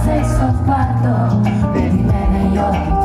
stesso sguardo, vedi bene io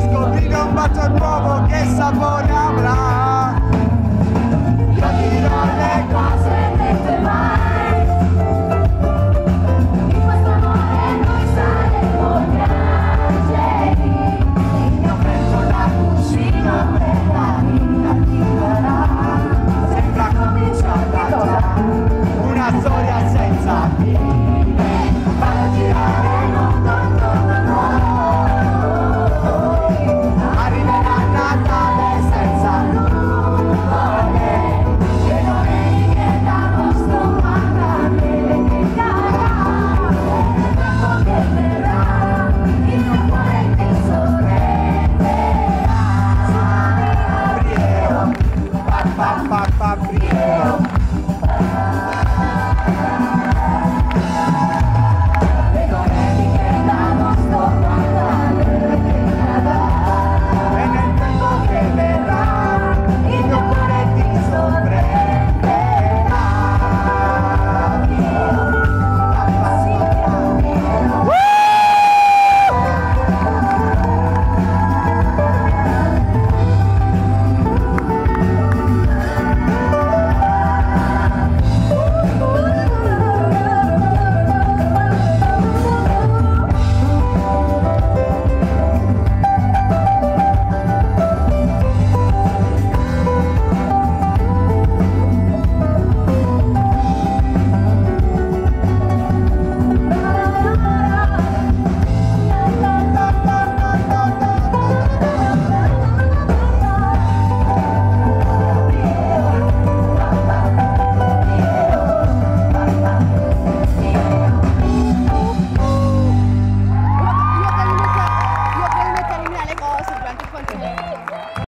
Scoprire un bacio nuovo che sapore avrà. Io dirò le cose dette mai. In questo amore noi saremo gli angeli. Il mio petto da cuscino per la vita ti darà. Sembra cominciata già. Una storia senza fine.